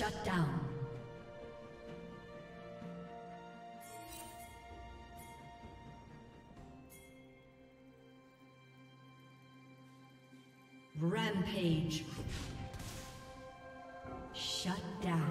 Shut down. Rampage. Shut down.